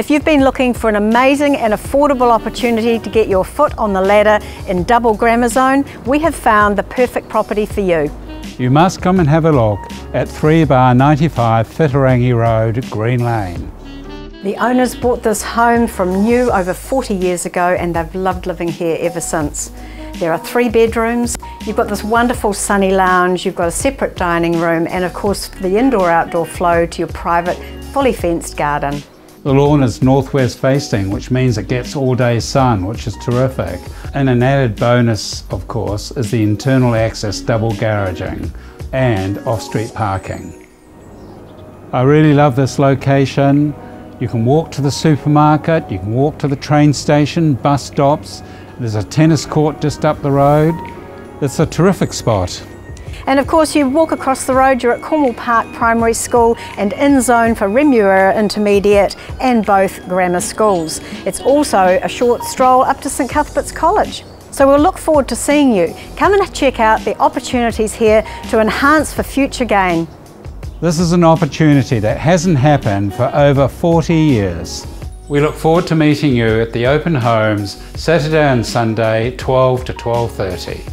If you've been looking for an amazing and affordable opportunity to get your foot on the ladder in double grammar zone, we have found the perfect property for you. You must come and have a look at 3 bar 95 Wheturangi Road, Greenlane. The owners bought this home from new over 40 years ago and they've loved living here ever since. There are three bedrooms, you've got this wonderful sunny lounge, you've got a separate dining room and of course the indoor-outdoor flow to your private, fully fenced garden. The lawn is northwest facing, which means it gets all day sun, which is terrific. And an added bonus, of course, is the internal access double garaging and off-street parking. I really love this location. You can walk to the supermarket, you can walk to the train station, bus stops. There's a tennis court just up the road. It's a terrific spot. And of course you walk across the road, you're at Cornwall Park Primary School and in zone for Remuera Intermediate and both grammar schools. It's also a short stroll up to St Cuthbert's College. So we'll look forward to seeing you. Come and check out the opportunities here to enhance for future gain. This is an opportunity that hasn't happened for over 40 years. We look forward to meeting you at the open homes Saturday and Sunday 12 to 12.30.